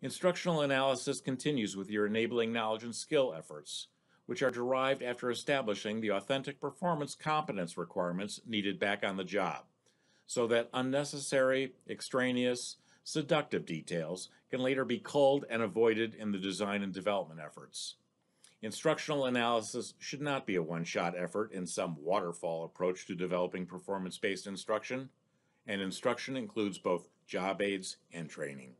Instructional analysis continues with your enabling knowledge and skill efforts, which are derived after establishing the authentic performance competence requirements needed back on the job, so that unnecessary, extraneous, seductive details can later be culled and avoided in the design and development efforts. Instructional analysis should not be a one-shot effort in some waterfall approach to developing performance-based instruction, and instruction includes both job aids and training.